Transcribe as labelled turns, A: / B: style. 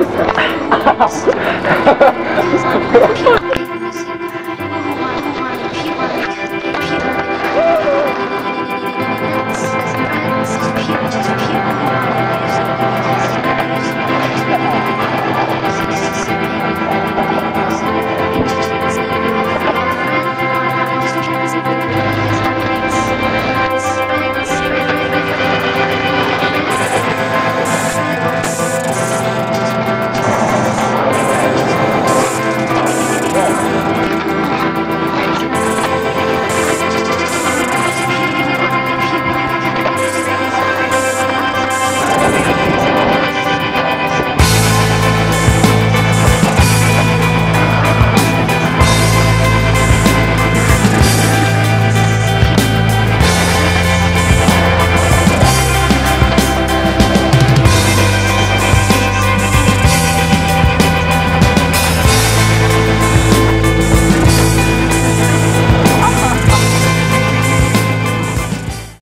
A: Oh,